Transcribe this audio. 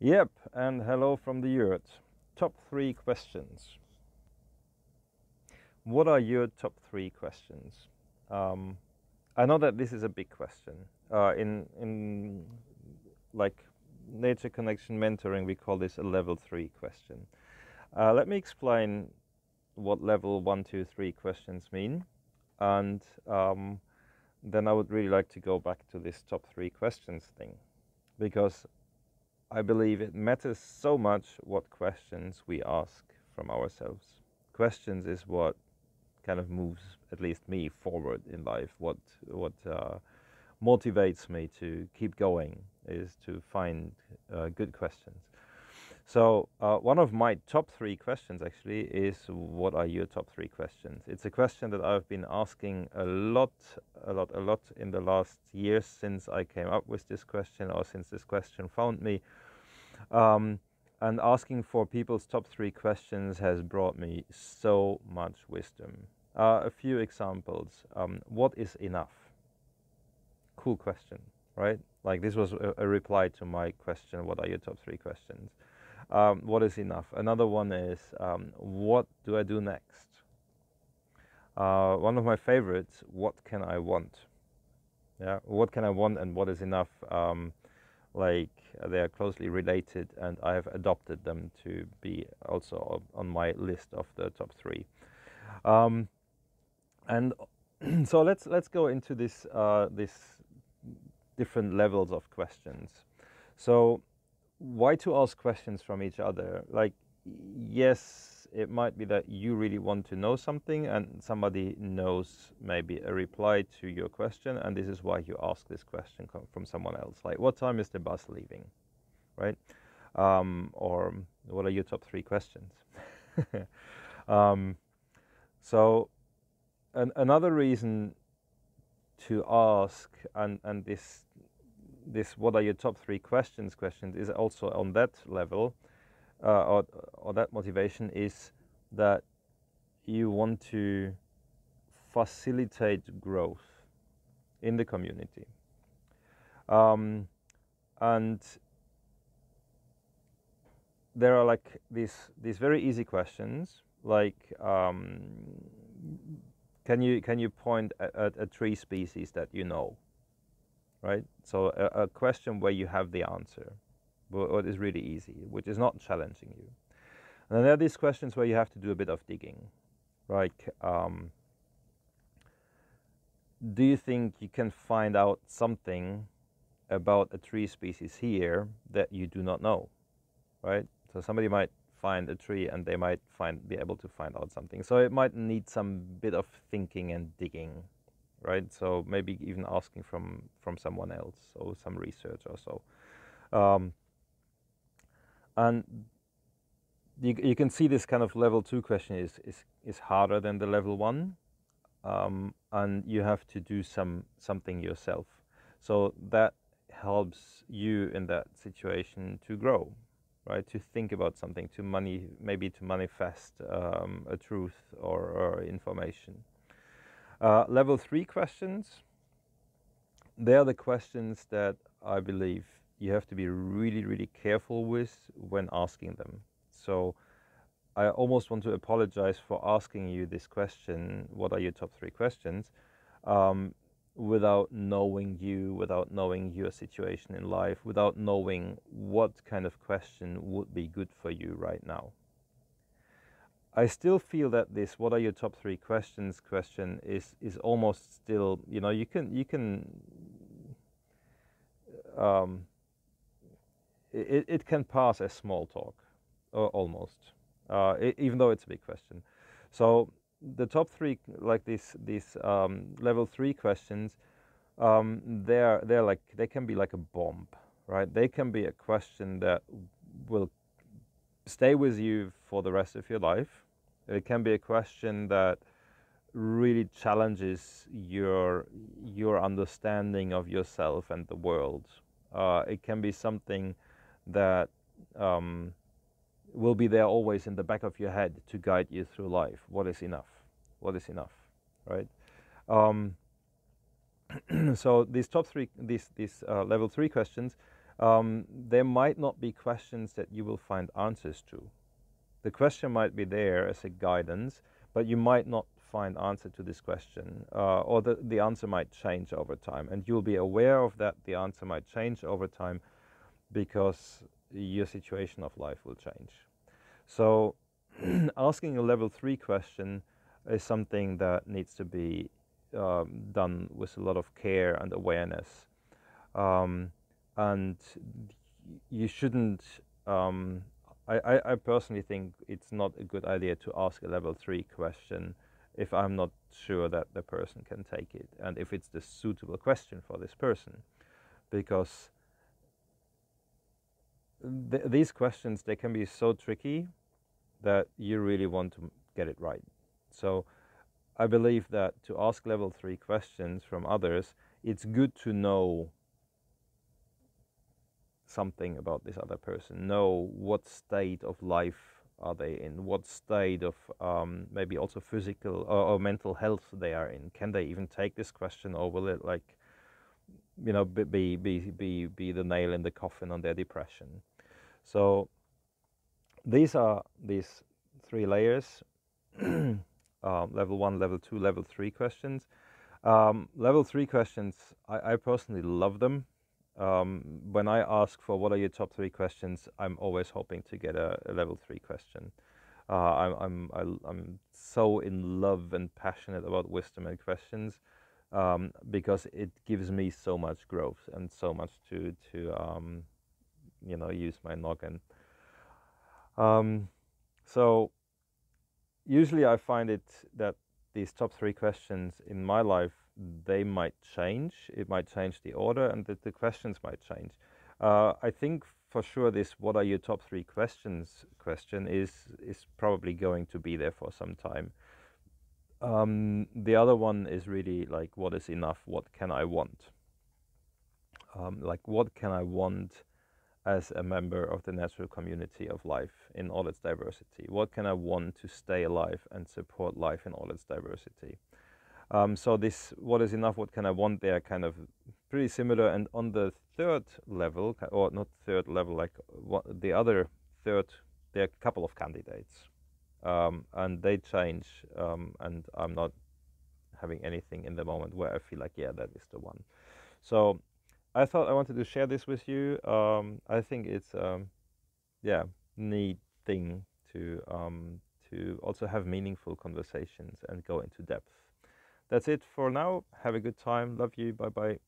Yep, and hello from the yurt. Top three questions. What are your top three questions? Um, I know that this is a big question. Uh, in in like nature connection mentoring, we call this a level three question. Uh, let me explain what level one, two, three questions mean, and um, then I would really like to go back to this top three questions thing, because I believe it matters so much what questions we ask from ourselves. Questions is what kind of moves at least me forward in life. What what uh, motivates me to keep going is to find uh, good questions. So uh, one of my top three questions actually is what are your top three questions? It's a question that I've been asking a lot, a lot, a lot in the last years since I came up with this question or since this question found me. Um, and asking for people's top three questions has brought me so much wisdom. Uh, a few examples. Um, what is enough? Cool question, right? Like this was a, a reply to my question, what are your top three questions? Um, what is enough? Another one is, um, what do I do next? Uh, one of my favorites, what can I want? Yeah, what can I want and what is enough? Um, like they are closely related, and I have adopted them to be also on my list of the top three. Um, and so let's let's go into this uh, this different levels of questions. So why to ask questions from each other? Like, yes, it might be that you really want to know something and somebody knows maybe a reply to your question, and this is why you ask this question from someone else. Like, what time is the bus leaving? Right? Um, or what are your top three questions? um, so, an, another reason to ask, and, and this this what are your top three questions? Questions is also on that level. Uh, or, or that motivation is that you want to facilitate growth in the community. Um, and there are like these these very easy questions like um, can you can you point at, at a tree species that you know right? So a, a question where you have the answer, what is really easy, which is not challenging you. And then there are these questions where you have to do a bit of digging, like, um, do you think you can find out something about a tree species here that you do not know, right? So somebody might find a tree and they might find be able to find out something. So it might need some bit of thinking and digging right? So maybe even asking from from someone else or some research or so. Um, and you, you can see this kind of level two question is is, is harder than the level one, um, and you have to do some something yourself. So that helps you in that situation to grow, right? To think about something, to money, maybe to manifest um, a truth or, or information. Uh, level three questions, they are the questions that I believe you have to be really, really careful with when asking them. So I almost want to apologize for asking you this question, what are your top three questions, um, without knowing you, without knowing your situation in life, without knowing what kind of question would be good for you right now. I still feel that this "What are your top three questions?" question is is almost still you know you can you can um, it it can pass as small talk, almost, uh, it, even though it's a big question. So the top three like these these um, level three questions, um, they're they're like they can be like a bomb, right? They can be a question that will stay with you for the rest of your life it can be a question that really challenges your your understanding of yourself and the world. Uh, it can be something that um, will be there always in the back of your head to guide you through life. What is enough? What is enough? Right. Um, so these top three, these these uh, level three questions, um, there might not be questions that you will find answers to. The question might be there as a guidance, but you might not find answer to this question, uh, or the, the answer might change over time. And you'll be aware of that the answer might change over time because your situation of life will change. So asking a level three question is something that needs to be um, done with a lot of care and awareness. Um, and you shouldn't, um, I, I, personally think it's not a good idea to ask a level three question if I'm not sure that the person can take it and if it's the suitable question for this person. Because th these questions, they can be so tricky that you really want to get it right. So I believe that to ask level three questions from others, it's good to know something about this other person, know what state of life are they in, what state of um, maybe also physical or, or, mental health they are in. Can they even take this question, or will it like, you know, be be be be the nail in the coffin on their depression? So these are these three layers: um, level one, level two, level three questions. Um, level three questions, I, I personally love them um, when I ask for what are your top three questions, I'm always hoping to get a, a level three question. Uh, I'm I'm I'm so in love and passionate about wisdom and questions um, because it gives me so much growth and so much to to um, you know use my noggin. Um, so usually I find it that these top three questions in my life they might change. It might change the order, and the, the questions might change. Uh, I think for sure this "What are your top three questions?" question is is probably going to be there for some time. Um, the other one is really like, "What is enough? What can I want?" Um, like, what can I want as a member of the natural community of life in all its diversity? What can I want to stay alive and support life in all its diversity? Um, so this, what is enough, what can I want, they are kind of pretty similar. And on the third level, or not third level, like the other third, there are a couple of candidates. Um, and they change, um, and I'm not having anything in the moment where I feel like, yeah, that is the one. So I thought I wanted to share this with you. Um, I think it's, um, yeah, neat thing to um, to also have meaningful conversations and go into depth. That's it for now. Have a good time. Love you. Bye bye.